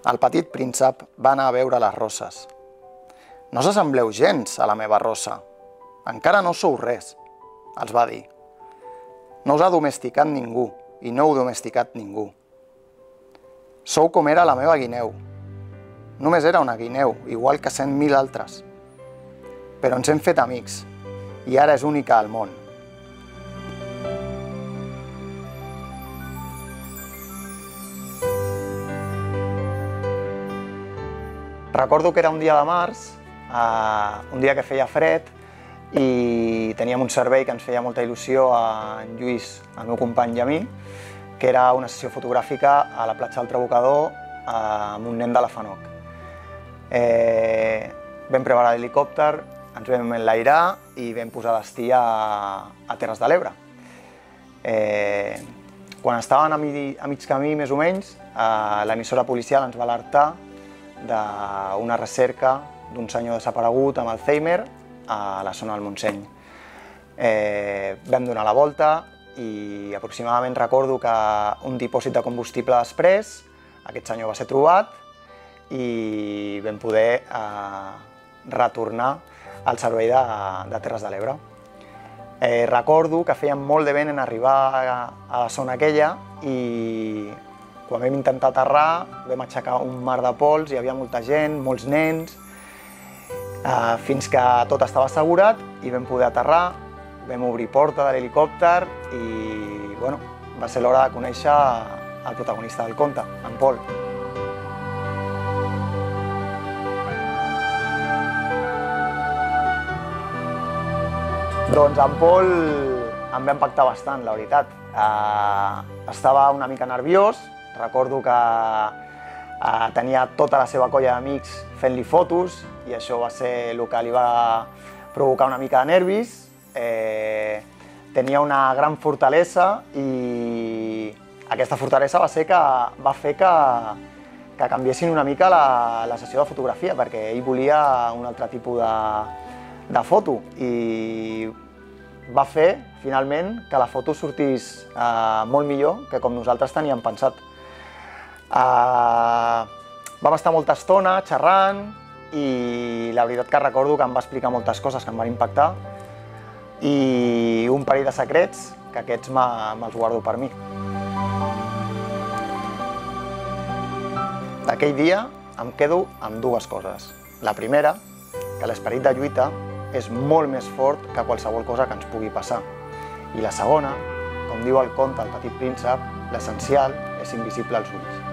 El petit príncep va anar a veure les roses. No s'assembleu gens a la meva rosa. Encara no sou res, els va dir. No us ha domesticat ningú i no heu domesticat ningú. Sou com era la meva guineu. Només era una guineu, igual que cent mil altres. Però ens hem fet amics i ara és única al món. Recordo que era un dia de març, eh, un dia que feia fred, i teníem un servei que ens feia molta il·lusió a en Lluís, el meu company i a mi, que era una sessió fotogràfica a la platja del Trabocador eh, amb un nen de la FANOC. Eh, vam preparar l'helicòpter, ens vam enlairar i vam posar destí a, a Terres de l'Ebre. Eh, quan estaven a, mi, a mig camí, més o menys, eh, l'emissora policial ens va alertar d'una recerca d'un senyor desaparegut amb Alzheimer a la zona del Montseny. Eh, vam donar la volta i aproximadament recordo que un dipòsit de combustible després, aquest senyor va ser trobat i vam poder eh, retornar al servei de, de Terres de l'Ebre. Eh, recordo que feien molt de vent en arribar a, a la zona aquella i quan vam intentar aterrar vam aixecar un mar de pols, hi havia molta gent, molts nens, eh, fins que tot estava assegurat i vam poder aterrar, vam obrir porta de l'helicòpter i bueno, va ser l'hora de conèixer el protagonista del conte, en Pol. Doncs en Pol em va impactar bastant, la veritat. Eh, estava una mica nerviós, recordo que eh, tenia tota la seva colla d'amics fent-li fotos i això va ser el que li va provocar una mica de nervis. Eh, tenia una gran fortalesa i aquesta fortalesa va ser que va fer que, que canviessin una mica la, la sessió de fotografia perquè ell volia un altre tipus de, de foto i va fer, finalment, que la foto sortís eh, molt millor que com nosaltres teníem pensat. Eh, vam estar molta estona xerrant i la veritat que recordo que em va explicar moltes coses que em van impactar i un parell de secrets que aquests me'ls guardo per mi. D'aquell dia em quedo amb dues coses. La primera, que l'esperit de lluita és molt més fort que qualsevol cosa que ens pugui passar. I la segona, com diu el conte El petit príncep, l'essencial és invisible als ulls.